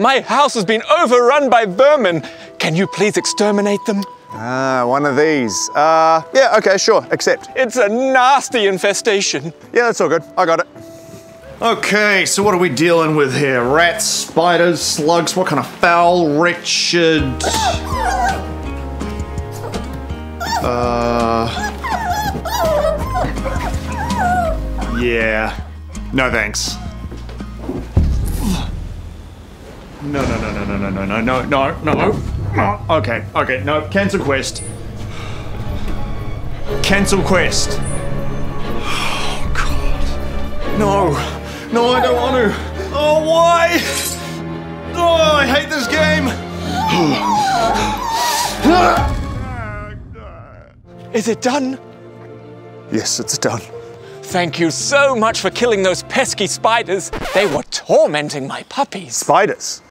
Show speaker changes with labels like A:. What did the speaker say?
A: My house has been overrun by vermin. Can you please exterminate them?
B: Ah, one of these. Uh, yeah, okay, sure, accept.
A: It's a nasty infestation.
B: Yeah, that's all good. I got it.
C: Okay, so what are we dealing with here? Rats, spiders, slugs, what kind of foul, wretched. Uh. Yeah. No thanks. No, no, no, no, no, no, no, no, no, no, no. Okay, okay, no, cancel quest. Cancel quest. Oh, God. No, no, I don't want to. Oh, why? Oh, I hate this game.
A: Is it done?
B: Yes, it's done.
A: Thank you so much for killing those pesky spiders. They were tormenting my puppies.
B: Spiders.